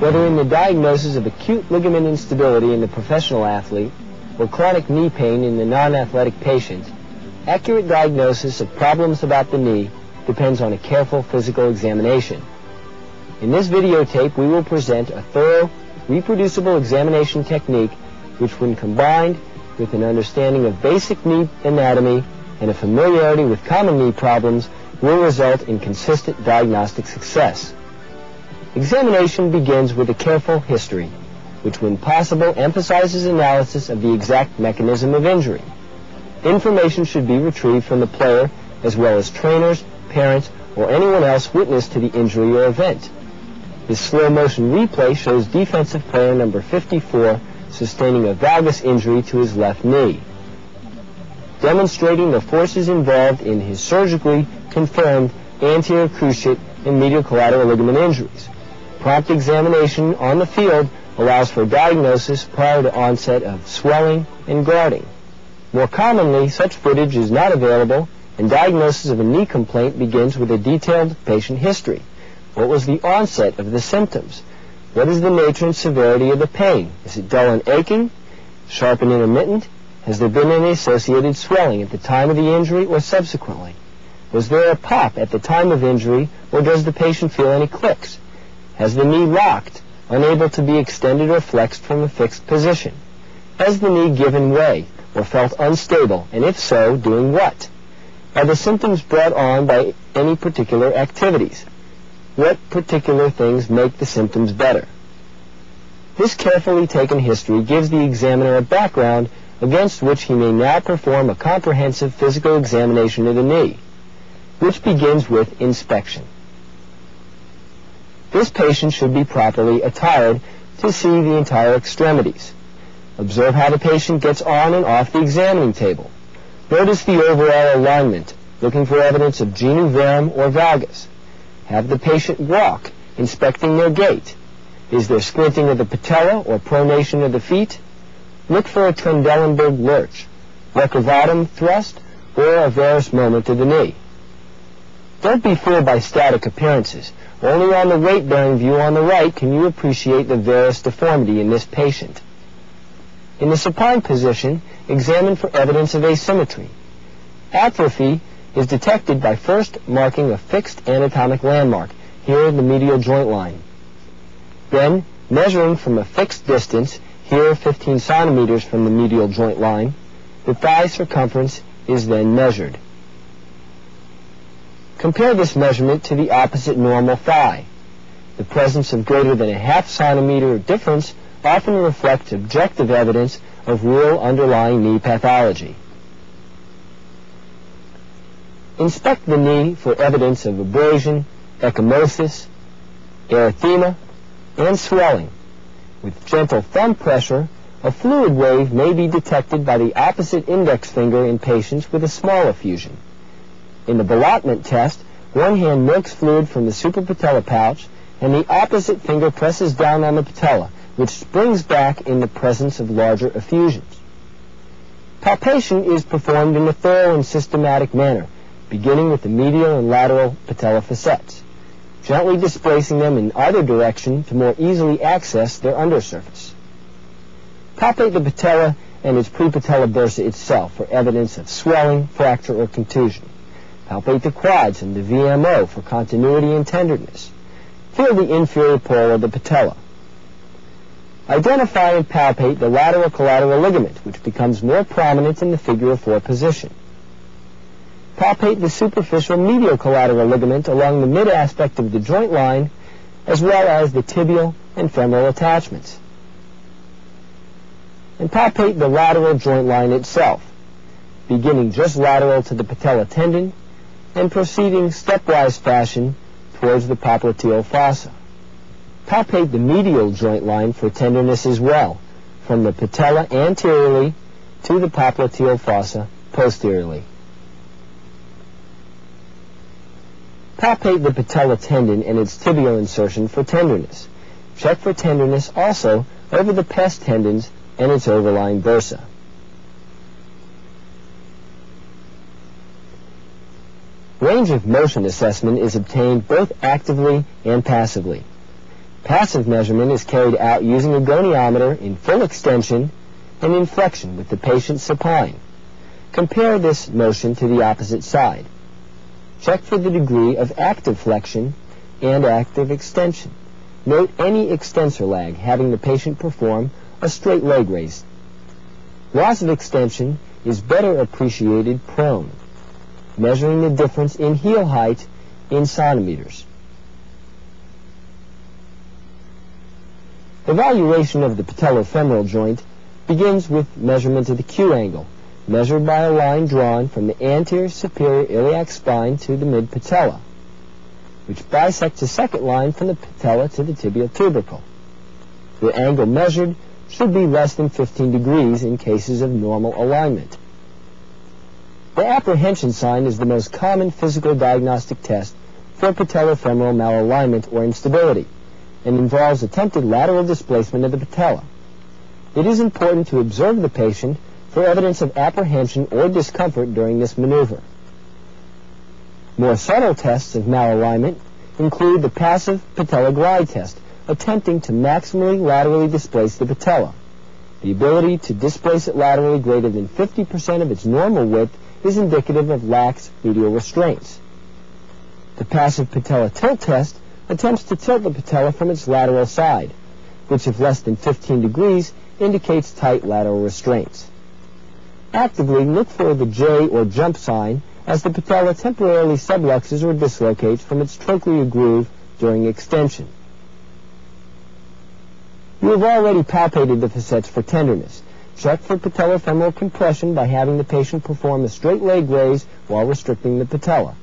Whether in the diagnosis of acute ligament instability in the professional athlete or chronic knee pain in the non-athletic patient, accurate diagnosis of problems about the knee depends on a careful physical examination. In this videotape, we will present a thorough, reproducible examination technique which when combined with an understanding of basic knee anatomy and a familiarity with common knee problems will result in consistent diagnostic success. Examination begins with a careful history, which when possible emphasizes analysis of the exact mechanism of injury. Information should be retrieved from the player as well as trainers, parents, or anyone else witness to the injury or event. This slow motion replay shows defensive player number 54 sustaining a valgus injury to his left knee, demonstrating the forces involved in his surgically confirmed anterior cruciate and medial collateral ligament injuries. Prompt examination on the field allows for diagnosis prior to onset of swelling and guarding. More commonly, such footage is not available, and diagnosis of a knee complaint begins with a detailed patient history. What was the onset of the symptoms? What is the nature and severity of the pain? Is it dull and aching? Sharp and intermittent? Has there been any associated swelling at the time of the injury or subsequently? Was there a pop at the time of injury or does the patient feel any clicks? Has the knee locked, unable to be extended or flexed from a fixed position? Has the knee given way or felt unstable, and if so, doing what? Are the symptoms brought on by any particular activities? What particular things make the symptoms better? This carefully taken history gives the examiner a background against which he may now perform a comprehensive physical examination of the knee, which begins with inspection. This patient should be properly attired to see the entire extremities. Observe how the patient gets on and off the examining table. Notice the overall alignment, looking for evidence of genu varum or valgus. Have the patient walk, inspecting their gait. Is there squinting of the patella or pronation of the feet? Look for a Trendelenburg lurch, recurvatum thrust, or a varus moment of the knee. Don't be fooled by static appearances. Only on the weight-bearing view on the right can you appreciate the varus deformity in this patient. In the supine position, examine for evidence of asymmetry. Atrophy is detected by first marking a fixed anatomic landmark, here the medial joint line. Then, measuring from a fixed distance, here 15 centimeters from the medial joint line, the thigh circumference is then measured. Compare this measurement to the opposite normal thigh. The presence of greater than a half centimeter difference often reflects objective evidence of real underlying knee pathology. Inspect the knee for evidence of abrasion, ecchymosis, erythema, and swelling. With gentle thumb pressure, a fluid wave may be detected by the opposite index finger in patients with a small effusion. In the ballottement test, one hand milks fluid from the suprapatellar pouch, and the opposite finger presses down on the patella, which springs back in the presence of larger effusions. Palpation is performed in a thorough and systematic manner, beginning with the medial and lateral patella facets, gently displacing them in either direction to more easily access their undersurface. Palpate the patella and its prepatellar bursa itself for evidence of swelling, fracture, or contusion. Palpate the quads and the VMO for continuity and tenderness. Feel the inferior pole of the patella. Identify and palpate the lateral collateral ligament, which becomes more prominent in the figure of four position. Palpate the superficial medial collateral ligament along the mid aspect of the joint line, as well as the tibial and femoral attachments. And palpate the lateral joint line itself, beginning just lateral to the patella tendon and proceeding stepwise fashion towards the popliteal fossa. Palpate the medial joint line for tenderness as well, from the patella anteriorly to the popliteal fossa posteriorly. Palpate the patella tendon and its tibial insertion for tenderness. Check for tenderness also over the pes tendons and its overlying bursa. Range of motion assessment is obtained both actively and passively. Passive measurement is carried out using a goniometer in full extension and in flexion with the patient supine. Compare this motion to the opposite side. Check for the degree of active flexion and active extension. Note any extensor lag, having the patient perform a straight leg raise. Loss of extension is better appreciated prone measuring the difference in heel height in centimeters. Evaluation of the patellofemoral joint begins with measurement of the Q angle, measured by a line drawn from the anterior superior iliac spine to the mid-patella, which bisects a second line from the patella to the tibial tubercle. The angle measured should be less than 15 degrees in cases of normal alignment. The apprehension sign is the most common physical diagnostic test for patellofemoral malalignment or instability and involves attempted lateral displacement of the patella. It is important to observe the patient for evidence of apprehension or discomfort during this maneuver. More subtle tests of malalignment include the passive patella glide test, attempting to maximally laterally displace the patella. The ability to displace it laterally greater than 50% of its normal width is indicative of lax medial restraints. The passive patella tilt test attempts to tilt the patella from its lateral side, which if less than 15 degrees indicates tight lateral restraints. Actively look for the J or jump sign as the patella temporarily subluxes or dislocates from its trochlear groove during extension. You have already palpated the facets for tenderness. Check for patellofemoral compression by having the patient perform a straight leg raise while restricting the patella,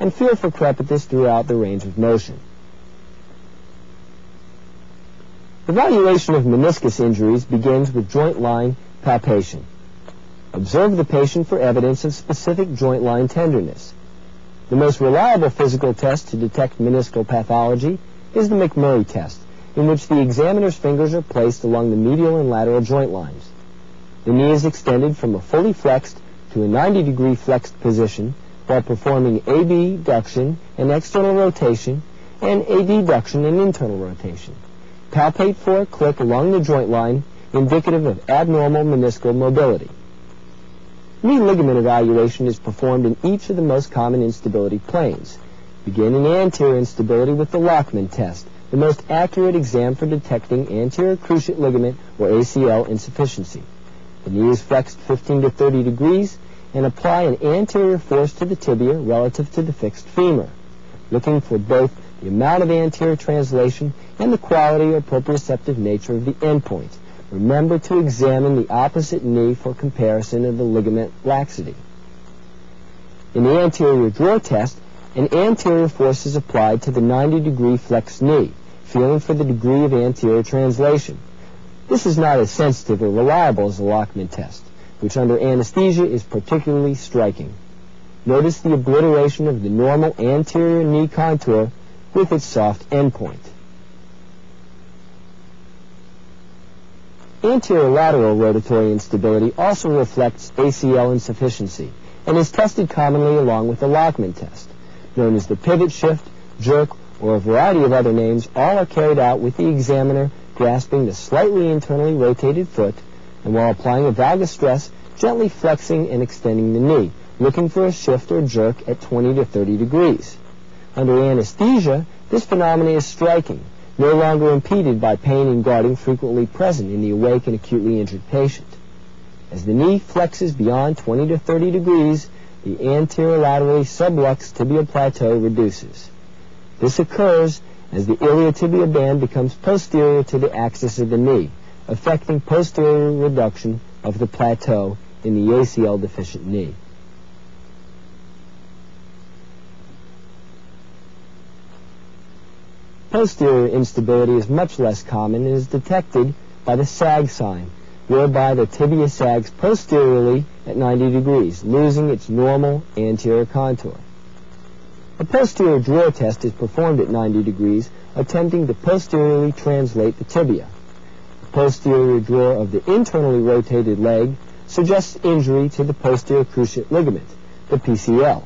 and feel for crepitus throughout the range of motion. Evaluation of meniscus injuries begins with joint line palpation. Observe the patient for evidence of specific joint line tenderness. The most reliable physical test to detect meniscal pathology is the McMurray test, in which the examiner's fingers are placed along the medial and lateral joint lines. The knee is extended from a fully flexed to a 90 degree flexed position while performing abduction and external rotation and adduction and internal rotation. Palpate for a click along the joint line indicative of abnormal meniscal mobility. Knee ligament evaluation is performed in each of the most common instability planes. Begin in anterior instability with the Lachman test, the most accurate exam for detecting anterior cruciate ligament or ACL insufficiency. The knee is flexed 15 to 30 degrees and apply an anterior force to the tibia relative to the fixed femur, looking for both the amount of anterior translation and the quality or proprioceptive nature of the endpoint. Remember to examine the opposite knee for comparison of the ligament laxity. In the anterior drawer test, an anterior force is applied to the 90 degree flexed knee, feeling for the degree of anterior translation. This is not as sensitive or reliable as the Lachman test, which under anesthesia is particularly striking. Notice the obliteration of the normal anterior knee contour with its soft endpoint. Anterior lateral rotatory instability also reflects ACL insufficiency and is tested commonly along with the Lachman test, known as the pivot shift, jerk, or a variety of other names, all are carried out with the examiner grasping the slightly internally rotated foot, and while applying a valgus stress, gently flexing and extending the knee, looking for a shift or jerk at 20 to 30 degrees. Under anesthesia, this phenomenon is striking, no longer impeded by pain and guarding frequently present in the awake and acutely injured patient. As the knee flexes beyond 20 to 30 degrees, the anterior laterally subluxed tibial plateau reduces. This occurs as the iliotibial band becomes posterior to the axis of the knee, affecting posterior reduction of the plateau in the ACL deficient knee. Posterior instability is much less common and is detected by the sag sign, whereby the tibia sags posteriorly at 90 degrees, losing its normal anterior contour. A posterior drawer test is performed at 90 degrees, attempting to posteriorly translate the tibia. The posterior drawer of the internally rotated leg suggests injury to the posterior cruciate ligament, the PCL.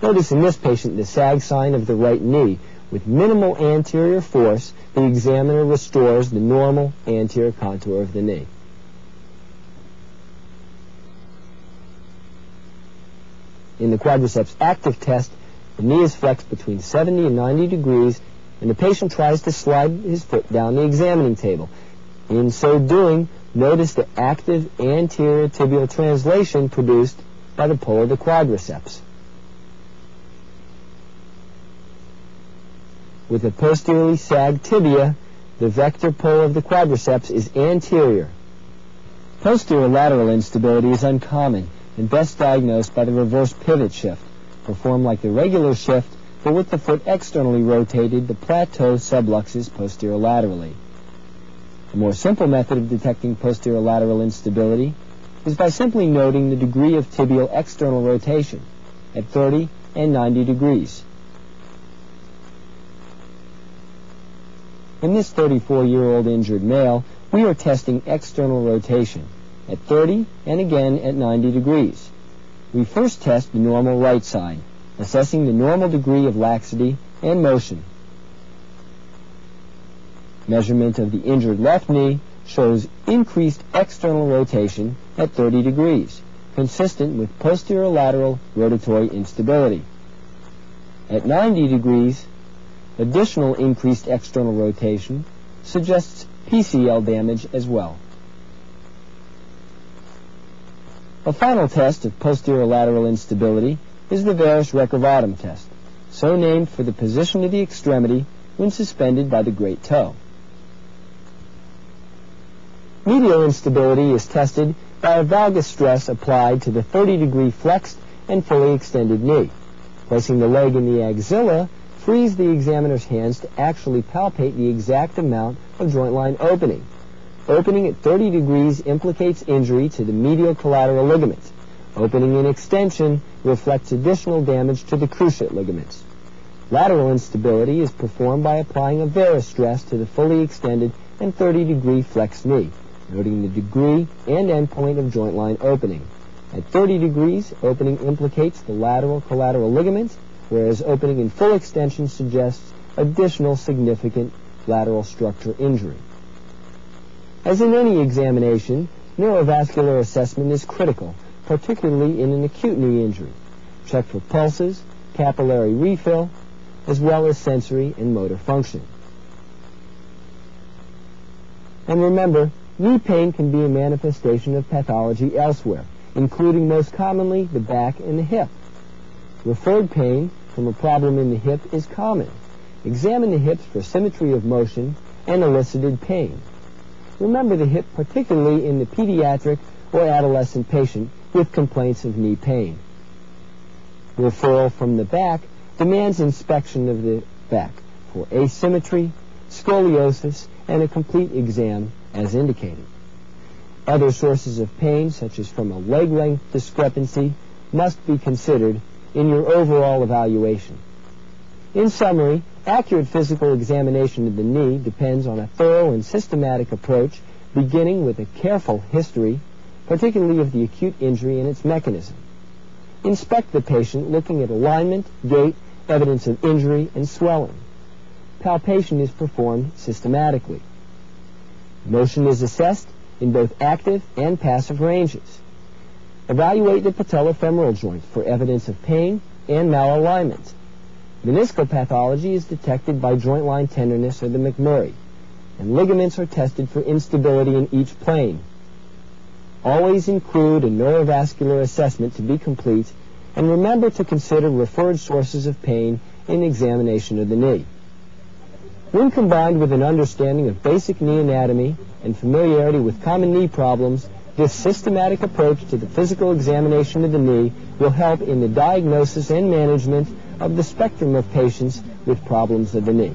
Notice in this patient the sag sign of the right knee. With minimal anterior force, the examiner restores the normal anterior contour of the knee. In the quadriceps active test, the knee is flexed between 70 and 90 degrees, and the patient tries to slide his foot down the examining table. In so doing, notice the active anterior tibial translation produced by the pull of the quadriceps. With a posteriorly sagged tibia, the vector pull of the quadriceps is anterior. Posterior lateral instability is uncommon and best diagnosed by the reverse pivot shift, performed like the regular shift, but with the foot externally rotated, the plateau subluxes posterior laterally. A more simple method of detecting posterior lateral instability is by simply noting the degree of tibial external rotation at 30 and 90 degrees. In this 34-year-old injured male, we are testing external rotation at 30 and again at 90 degrees. We first test the normal right side, assessing the normal degree of laxity and motion. Measurement of the injured left knee shows increased external rotation at 30 degrees, consistent with posterior lateral rotatory instability. At 90 degrees, additional increased external rotation suggests PCL damage as well. A final test of posterior lateral instability is the varus recurvatum test, so named for the position of the extremity when suspended by the great toe. Medial instability is tested by a valgus stress applied to the 30 degree flexed and fully extended knee. Placing the leg in the axilla frees the examiner's hands to actually palpate the exact amount of joint line opening. Opening at 30 degrees implicates injury to the medial collateral ligaments. Opening in extension reflects additional damage to the cruciate ligaments. Lateral instability is performed by applying a varus stress to the fully extended and 30 degree flexed knee, noting the degree and endpoint of joint line opening. At 30 degrees, opening implicates the lateral collateral ligaments, whereas opening in full extension suggests additional significant lateral structure injury. As in any examination, neurovascular assessment is critical, particularly in an acute knee injury. Check for pulses, capillary refill, as well as sensory and motor function. And remember, knee pain can be a manifestation of pathology elsewhere, including most commonly the back and the hip. Referred pain from a problem in the hip is common. Examine the hips for symmetry of motion and elicited pain. Remember the hip particularly in the pediatric or adolescent patient with complaints of knee pain. Referral from the back demands inspection of the back for asymmetry, scoliosis, and a complete exam as indicated. Other sources of pain, such as from a leg length discrepancy, must be considered in your overall evaluation. In summary, accurate physical examination of the knee depends on a thorough and systematic approach, beginning with a careful history, particularly of the acute injury and its mechanism. Inspect the patient looking at alignment, gait, evidence of injury, and swelling. Palpation is performed systematically. Motion is assessed in both active and passive ranges. Evaluate the patellofemoral joint for evidence of pain and malalignment. Meniscopathology is detected by joint line tenderness or the McMurray, and ligaments are tested for instability in each plane. Always include a neurovascular assessment to be complete, and remember to consider referred sources of pain in examination of the knee. When combined with an understanding of basic knee anatomy and familiarity with common knee problems, this systematic approach to the physical examination of the knee will help in the diagnosis and management of the spectrum of patients with problems of the knee.